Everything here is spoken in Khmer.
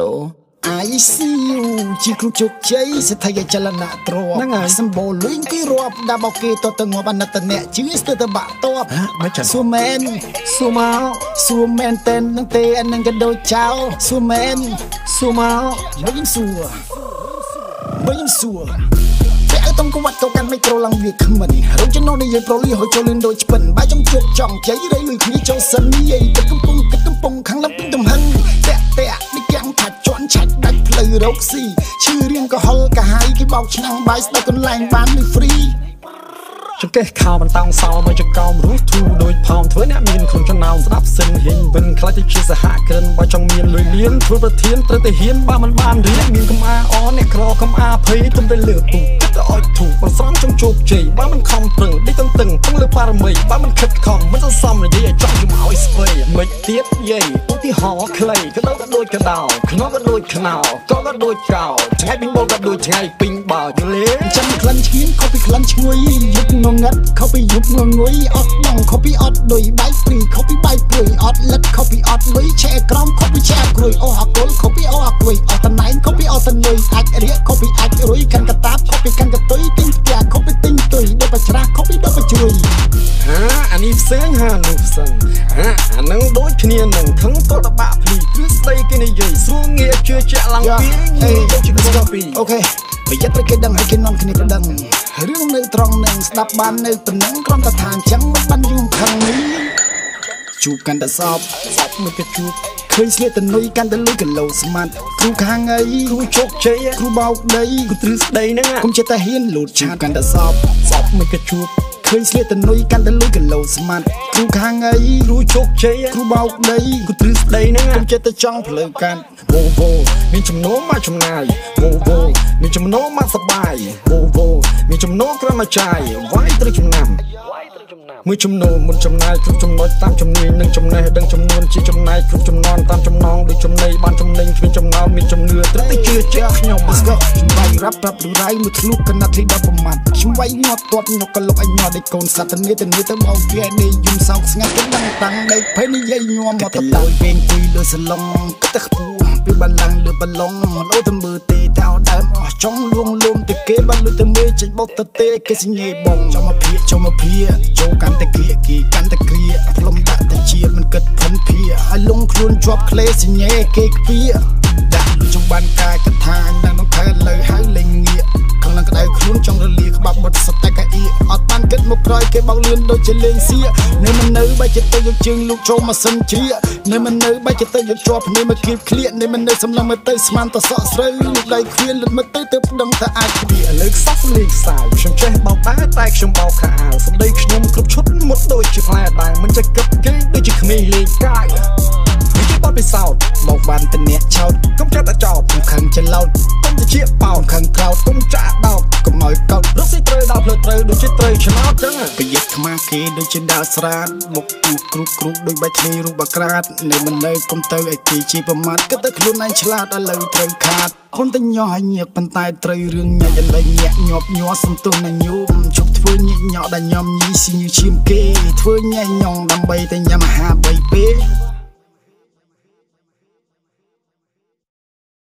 ឡូ ICU ជាគ្រូជោគជ័យសទ្ធិចលនាទ្រពហ្នឹងហើយសម្បូរលុយគេរាប់ដាប់បោកគេតទៅងាប់អណិតអ្នកជឿស្ទើរតែបាក់តបហ៎មិនចឹងសួរមែនសួរមកសួរមែនតែននឹងទេអានឹងក៏ដូចចៅសួរមែនសួរមកមកខ្ញុំសួរមកខ្ញុំសួរតែឲ្យតំកវត្តទៅកាន់មីក្រូឡើងវាគ្មិនរកចំណូលនិយាយប្រូលីហូចចូលលឿនដូចឆ្ពិនបាយចំជោគចង់ជ័យរៃលុយគ្នាចូលសិននិយាយទឹកកំពុងគិតកំពុងខាងលំពេញទំហឹង ឆាច់ដាច់ផ្លូវរកស៊ីឈឺរៀងក៏ហុលកាហាយគេបោកឆ្នាំងបាយស្ដាប់កន្លែងបានលុយហ្វ្រីចង្កេះខោបន្តោងសោមកចកោមរស់ធូរដូចផោមធ្វើអ្នកមានក្នុងចំណោមស្ដាប់ សិនហ៊ីងវិនខ្លាចទៅជាសហគ្រិនបើចង់មានលុយលៀនធ្វើប្រធានត្រូវតែហ៊ានបើមិនបានរៀនមានកំអាអអ្នកក្រកំអាភ័យទុំតែលើពុកគិតទៅអោយធូរបន្ស្រំចង់ជោគជ័យបើមិនខំប្រឹងដេកតឹងតឹងពឹងលើបារមីបើមិនខិតខំមិនសន្សំនិយាយឲ្យចង់ជំឲ្យស្វ័យមិនទៀតយាយឧទាហរណ៍ខ្លីក៏ដូចក៏ដូចកដោខ្នងក៏ដូចខ្នោក៏ក៏ដូចកោថ្ងៃពីងបលក៏ដូចថ្ងៃពីងបើយល់ទេចាំក្លិនឈាមខុសពីក្លិនឈ្ងុយយប់ងងឹតខុសពីយប់ងងុយអត់បងខុសពីអត់ដុយបាយព្រីខុសពីបាយព្រួយអត់លិតខុសពីអត់លុយឆែក្រំខុសពីឆែក្រួយអូអកុលខុសពីអូអក្រួយអត់តណៃខុសពីអត់តនុយអាចរៀកខុសពីអាចរុយកាន់កតាបខុសពីកាន់កតុយទិញផ្ទះខុសពីទិញទុយដុបបច្រាស់ខុសពីដុបបជ្រួយហាអានេះផ្សេងហានោះផ្សេងហាអានឹងដូចគ្នានឹងថឹងតតបាក់ភ្លីគឺស្ដីគេនិយាយស្រួលងាយជឿជាក់ឡើងពីងាយដូចជាស្គាល់ពីអូខេប្រយ័ត្នត្រូវគេដឹងឲ្យគេនាំគ្នាប្រដឹងរឿងនៅត្រង់នឹងស្ដាប់បាននៅប៉ុណ្ណឹងគ្រាន់តែថាអញ្ចឹងមិនបានយូរខឹងនេះ ជួបកាន់តែសពសពមួយក៏ជួបឃើញស្លៀកតនុយកាន់តែលុយគីឡូស្មាត់គ្រូខាងអីគ្រូជោគជ័យគ្រូបោកដីគ្រូទ្រឹស្ដីហ្នឹងគុំចិត្តតែហ៊ានលូតឆាតកាន់តែសពសពមួយក៏ជួបឃើញស្លៀកតនុយកាន់តែលុយគីឡូស្មាត់គ្រូខាងអីគ្រូជោគជ័យគ្រូបោកដីគ្រូទ្រឹស្ដីហ្នឹងគុំចិត្តតែចង់ផ្លូវកាន់វូវូមានចំណូលមកចំណាយវូវូមានចំណូលមកសបាយវូវូមានចំណូលក្រមកចាយវាយត្រូវចំណាំ មួយចំណូលមុនចំណាយគ្រប់ចំណុចតាមជំនាញនិងចំណេះដឹងចំនួនជាចំណែកគ្រប់ចំណន់តាមចំណងដូចចំណៃបានចំណេញគ្មានចំណោមមានជំនឿត្រូវតែជឿជាក់ខ្ញុំ Let's go ខ្ញុំវាយរ៉ាប់ប្រាប់រៃមួយធ្លុកកណាត់ទី10ប្រមាត់ខ្ញុំវាយងាត់ទាត់ញុកកលុកឲ្យញាត់ដេកកូនសត្វទៅនេះទៅនេះទៅបោកគេដេកយំសោកស្ងាត់ទៅដឹងតាំងដេកភ័យនិយាយញោមមកទៅលយវិញគួយលើសឡុងគិតតែខ្ពស់ពីបាឡាំងលើបឡុងលោទៅមើលទេ តោដើមអស់ចង់លួងលំទៅគេបានលើទៅមេចេញបោកទៅទេគេសញ្ញេបងចង់មកភៀចង់មកភៀចូលកាន់តែគ្រាគេកាន់តែគ្រាផ្លុំដាក់តែជាមិនគិតផុនភៀឲ្យលងខ្លួនជាប់ក្លេសញ្ញេគេខ្ពៀដាក់លុយចង់បានកាយកថាអញ đang នៅខែលើហើ បោកលឿនដូចជាលេងសៀនៅមិននៅបែរចិត្តទៅយកជើងលោកចូលម៉ាស៊ីនជ្រៀកនៅមិននៅបែរចិត្តទៅយកជាប់ភ្នែកមកគៀបឃ្លៀកនៅមិននៅសម្លឹងមកទៅស្មានតសក់ស្រូវលោកដៃខ្វៀនលិតមកទៅទៅដឹងថាអាចខ្វៀឥឡូវខ្សោះលេខខ្សែខ្ញុំចេះបោកដែរតែខ្ញុំបោកខោអាវសម្ដីខ្ញុំគ្រប់ឈុតមុតដូចជាផ្លែដែរមិនចេះគិតគេដូចជាក្មេងលេងកាយនេះជាបទពិសោធន៍បោកបានតែអ្នកឆោតកុំចេះតែចោតខ្ញុំខឹងច្រឡោតកុំទៅជាបោកខឹងក្រោតកុំចាក់ដោត កុំឲ្យកោតរកស៊ីត្រូវដល់ផ្លូវត្រូវដូចជាត្រូវឆ្នោតចឹងប្រយ័ត្នខ្មាស់គេដូចជាដើរស្រាតមុខទូគ្រូគ្រូដូចបាច់ធ្លីរូបអាក្រាតនៅមិននៅគុំទៅឲ្យគេជាប្រមាថគិតតែខ្លួនឯងឆ្លាតឥឡូវត្រូវខាតហ៊ុនតែញោះឲ្យញៀកប៉ុន្តែត្រូវរឿងញាច់ឥឡូវញាក់ញាប់ញ័រសំទុះនឹងញូមជប់ធ្វើញិចញក់ដែលញោមញីស៊ីញឈាមគេធ្វើញ៉ៃញងដើម្បីតែញ៉ាំអាហារបីពេល